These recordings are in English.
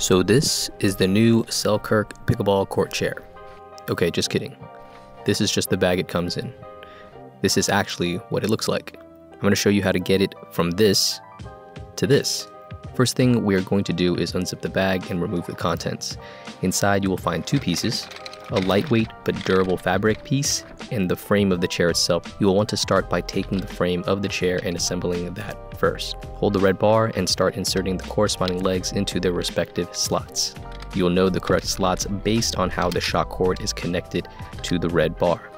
So this is the new Selkirk pickleball court chair. Okay, just kidding. This is just the bag it comes in. This is actually what it looks like. I'm going to show you how to get it from this to this. First thing we are going to do is unzip the bag and remove the contents. Inside you will find two pieces, a lightweight but durable fabric piece, and the frame of the chair itself. You will want to start by taking the frame of the chair and assembling that first. Hold the red bar and start inserting the corresponding legs into their respective slots. You will know the correct slots based on how the shock cord is connected to the red bar.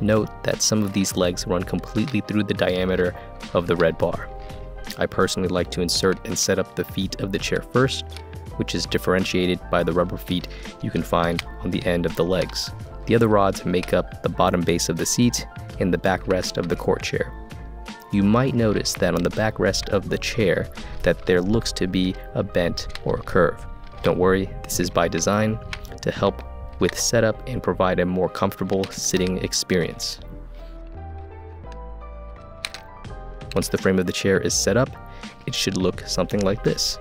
Note that some of these legs run completely through the diameter of the red bar. I personally like to insert and set up the feet of the chair first, which is differentiated by the rubber feet you can find on the end of the legs. The other rods make up the bottom base of the seat and the backrest of the court chair. You might notice that on the backrest of the chair that there looks to be a bent or a curve. Don't worry, this is by design to help with setup and provide a more comfortable sitting experience. Once the frame of the chair is set up, it should look something like this.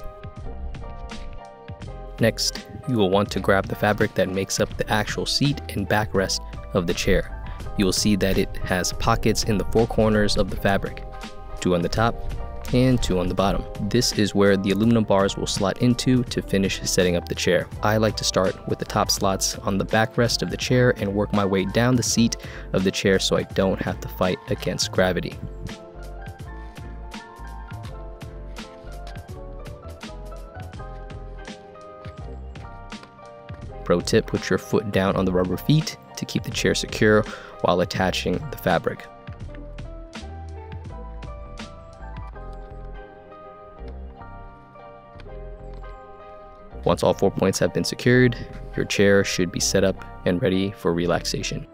Next, you will want to grab the fabric that makes up the actual seat and backrest of the chair. You will see that it has pockets in the four corners of the fabric, two on the top and two on the bottom. This is where the aluminum bars will slot into to finish setting up the chair. I like to start with the top slots on the backrest of the chair and work my way down the seat of the chair so I don't have to fight against gravity. Pro tip, put your foot down on the rubber feet to keep the chair secure while attaching the fabric. Once all four points have been secured, your chair should be set up and ready for relaxation.